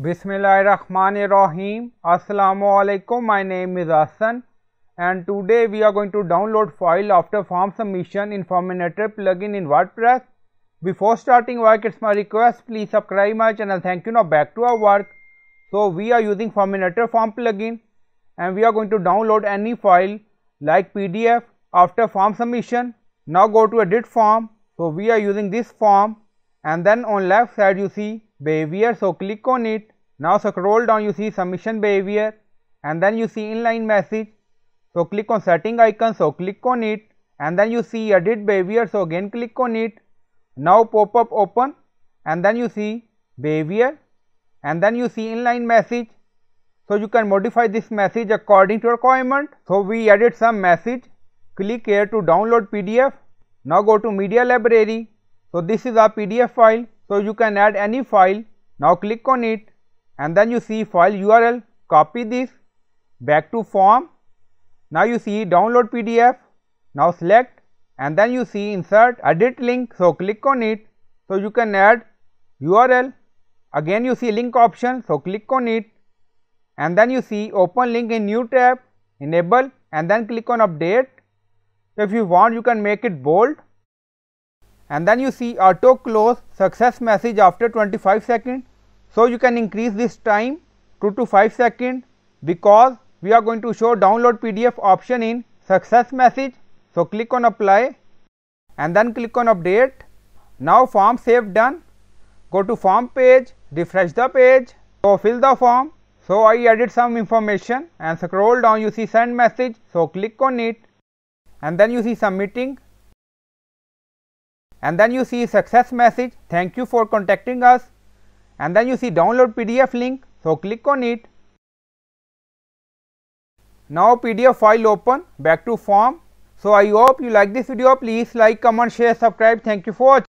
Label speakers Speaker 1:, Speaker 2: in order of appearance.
Speaker 1: Bismillahirrahmanirrahim. Assalamu alaikum. My name is Hassan and today we are going to download file after form submission in Forminator plugin in WordPress. Before starting work, it's my request please subscribe my channel. Thank you. Now back to our work. So we are using Forminator form plugin and we are going to download any file like PDF after form submission. Now go to edit form. So we are using this form and then on left side you see behavior so click on it. Now scroll down you see submission behavior. And then you see inline message. So click on setting icon so click on it. And then you see edit behavior so again click on it. Now pop up open. And then you see behavior. And then you see inline message. So you can modify this message according to requirement. So we added some message. Click here to download pdf now go to media library so this is our pdf file so you can add any file. Now click on it and then you see file URL. Copy this back to form. Now you see download PDF. Now select and then you see insert edit link. So click on it. So you can add URL. Again you see link option. So click on it and then you see open link in new tab enable and then click on update. So, If you want you can make it bold and then you see auto close success message after 25 seconds. So, you can increase this time 2 to 5 seconds because we are going to show download PDF option in success message. So, click on apply and then click on update. Now, form save done. Go to form page, refresh the page. So, fill the form. So, I added some information and scroll down you see send message. So, click on it and then you see submitting and then you see success message thank you for contacting us and then you see download PDF link so click on it. Now PDF file open back to form. So I hope you like this video please like comment share subscribe thank you for watching.